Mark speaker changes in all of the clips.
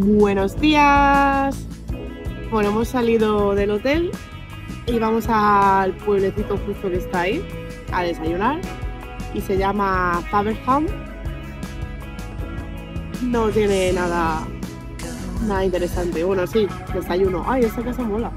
Speaker 1: Buenos días. Bueno, hemos salido del hotel y vamos al pueblecito justo que está ahí a desayunar y se llama Faberham. No tiene nada nada interesante. Bueno, sí, desayuno. Ay, esta casa mola.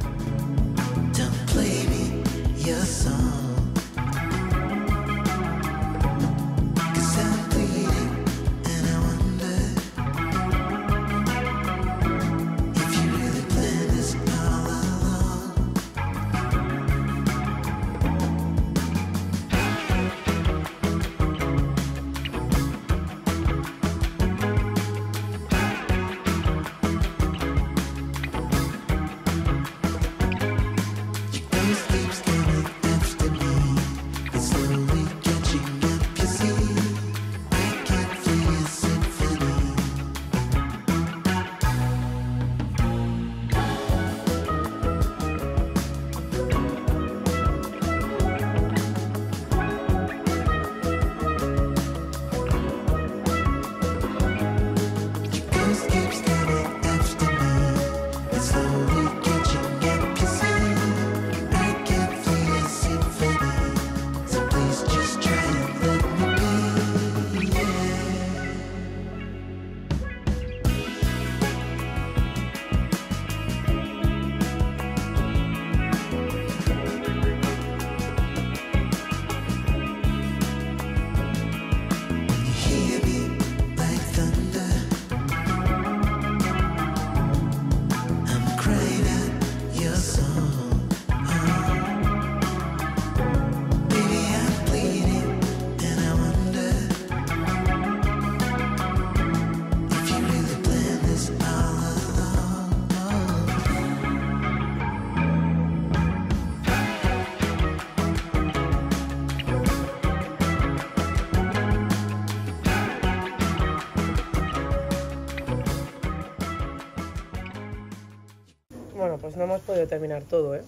Speaker 1: Bueno, pues no hemos podido terminar todo, ¿eh?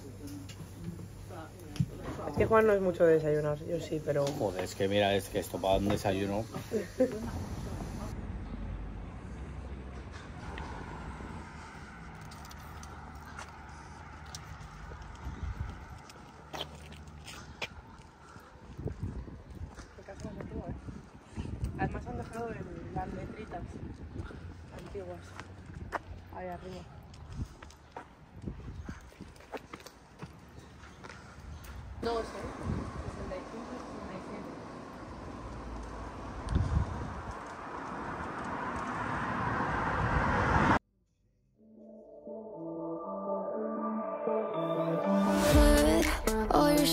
Speaker 1: Es que Juan no es mucho de desayunar, yo sí, pero
Speaker 2: Joder, es que mira, es que esto para un desayuno.
Speaker 1: Además han dejado el- las letritas antiguas ahí arriba.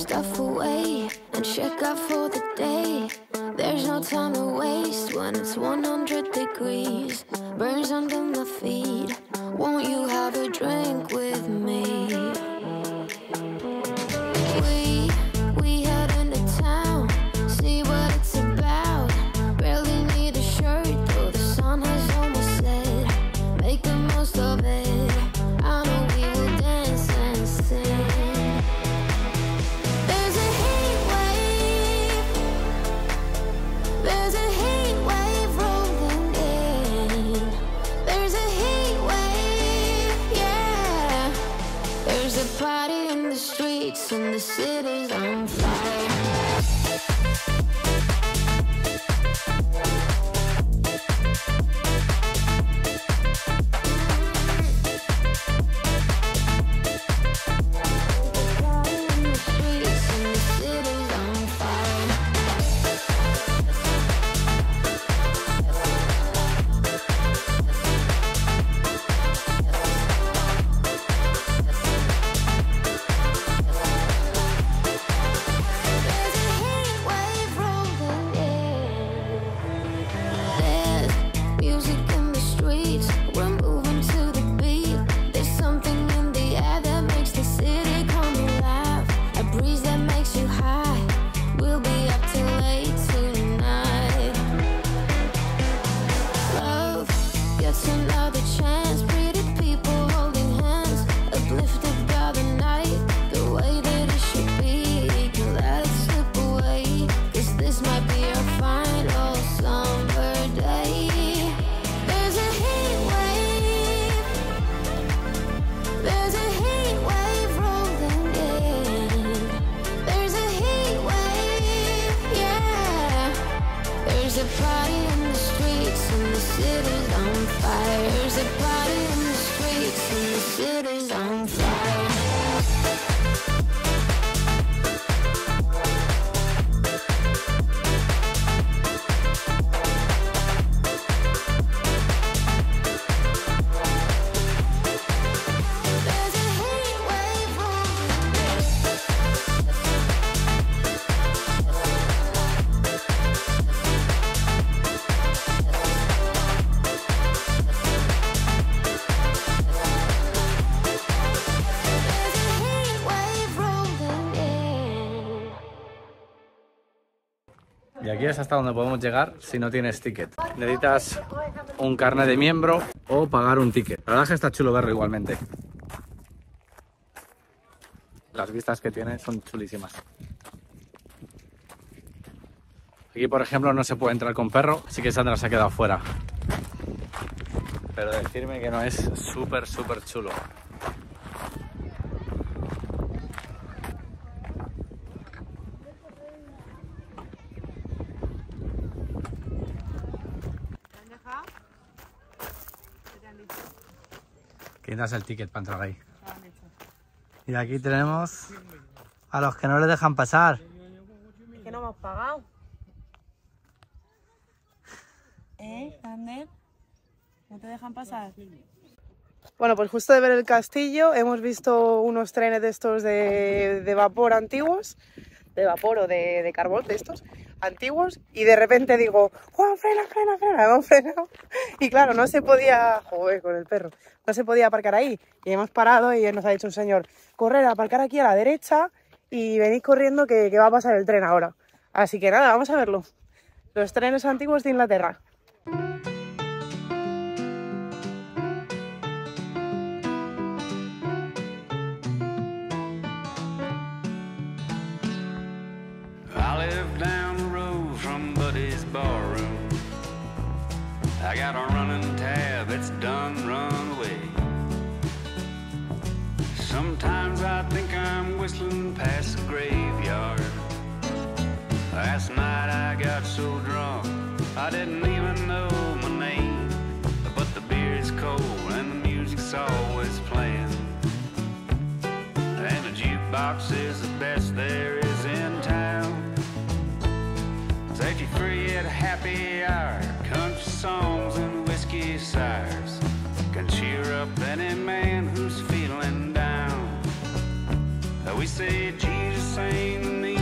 Speaker 3: Stuff away and check out for the day. There's no time to waste when it's 100 degrees. Burns under my a party in the streets and the city's on fire. There's a party in the streets and the city's on fire.
Speaker 2: Y aquí es hasta donde podemos llegar si no tienes ticket. Necesitas un carnet de miembro o pagar un ticket. La verdad es que está chulo verlo igualmente. Las vistas que tiene son chulísimas. Aquí, por ejemplo, no se puede entrar con perro, así que Sandra se ha quedado fuera. Pero decirme que no es súper, súper chulo. Quitas el ticket para entrar ahí. Y aquí tenemos a los que no le dejan pasar.
Speaker 4: Es que no hemos pagado. ¿Eh, Ander? ¿No te dejan pasar? Bueno, pues justo de ver el castillo hemos visto unos trenes de estos de, de vapor antiguos, de vapor o de, de carbón de estos antiguos, y de repente digo, Juan, frena, frena, frena, hemos frenado. Y claro, no se podía, joder, con el perro, no se podía aparcar ahí. Y hemos parado y nos ha dicho un señor, correr, aparcar aquí a la derecha y venid corriendo que, que va a pasar el tren ahora. Así que nada, vamos a verlo. Los trenes antiguos de Inglaterra.
Speaker 5: I got a running tab that's done run away. Sometimes I think I'm whistling past the graveyard. Last night I got so drunk I didn't even know my name. But the beer is cold and the music's always playing. And the jukebox is the best there is in town. You free at a happy hour. Songs and whiskey sours can cheer up any man who's feeling down. We say Jesus ain't an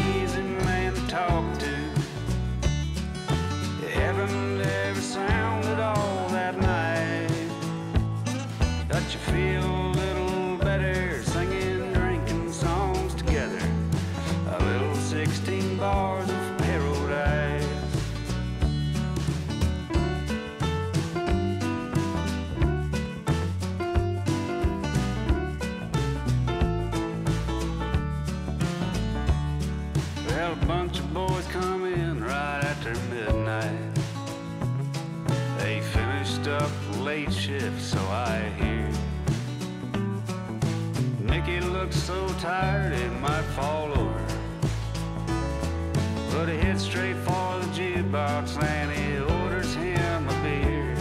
Speaker 5: shift, so I hear. Mickey looks so tired it might fall over. But he heads straight for the jukebox and he orders him a beer.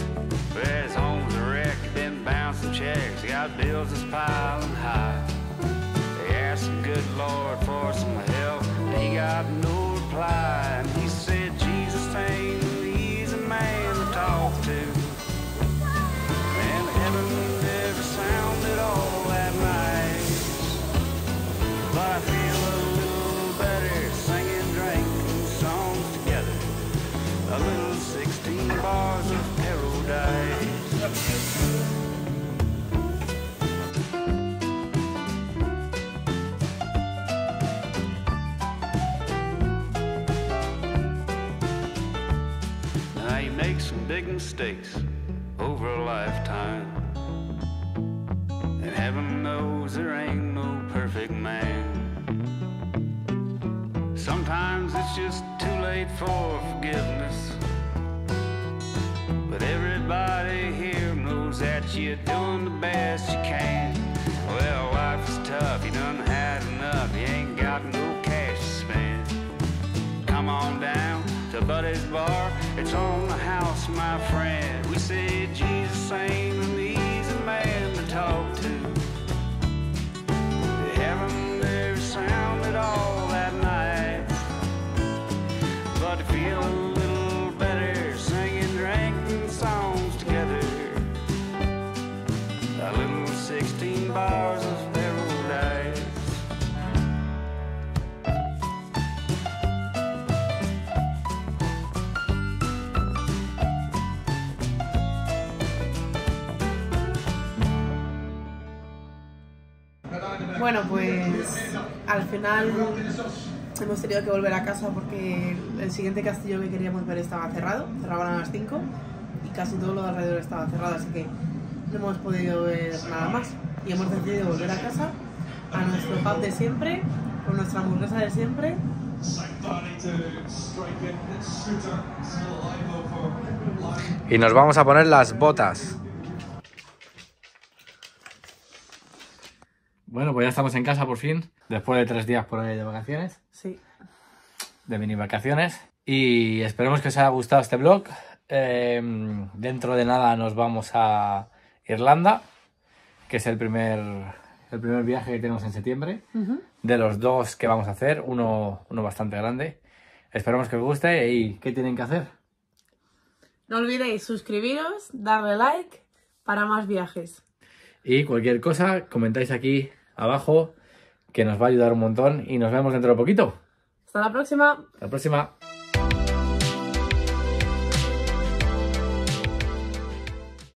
Speaker 5: But his home's a wreck, been bouncing checks, got bills that's piling high. They asked the good Lord for some help, and he got no reply. I feel a little better singing, drinking songs together. A little 16 bars of paradise. Now you make some big mistakes over a lifetime. And heaven knows there ain't no perfect man. Sometimes it's just too late for forgiveness. But everybody here knows that you're doing the best you can. Well, life is tough, you done had enough, you ain't got no cash to spend. Come on down to Buddy's Bar. It's on the house, my friend. We say Jesus ain't a little better singing, drinking songs together. A little 16 bars of.
Speaker 4: Bueno, pues al final hemos tenido que volver a casa porque el siguiente castillo que queríamos ver estaba cerrado, cerraban a las 5 y casi todo lo de alrededor estaba cerrado, así que no hemos podido ver nada más. Y hemos decidido volver a casa, a nuestro pub de siempre, con nuestra hamburguesa de siempre.
Speaker 2: Y nos vamos a poner las botas. Bueno, pues ya estamos en casa por fin, después de tres días por ahí de vacaciones,
Speaker 4: Sí.
Speaker 2: de mini vacaciones. Y esperemos que os haya gustado este vlog. Eh, dentro de nada nos vamos a Irlanda, que es el primer, el primer viaje que tenemos en septiembre. De los dos que vamos a hacer, uno, uno bastante grande. Esperemos que os guste y ¿qué tienen que hacer?
Speaker 4: No olvidéis suscribiros, darle like para más viajes.
Speaker 2: Y cualquier cosa, comentáis aquí abajo, que nos va a ayudar un montón y nos vemos dentro de poquito.
Speaker 4: Hasta la próxima.
Speaker 2: Hasta la próxima.